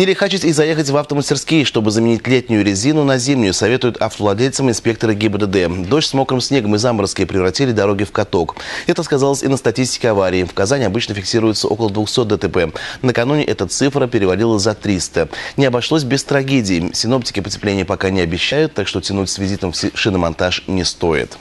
Не лихачить и заехать в автомастерские, чтобы заменить летнюю резину на зимнюю, советуют автовладельцам инспекторы ГИБДД. Дождь с мокрым снегом и заморозкой превратили дороги в каток. Это сказалось и на статистике аварий. В Казани обычно фиксируется около 200 ДТП. Накануне эта цифра перевалила за 300. Не обошлось без трагедий. Синоптики потепления пока не обещают, так что тянуть с визитом в шиномонтаж не стоит.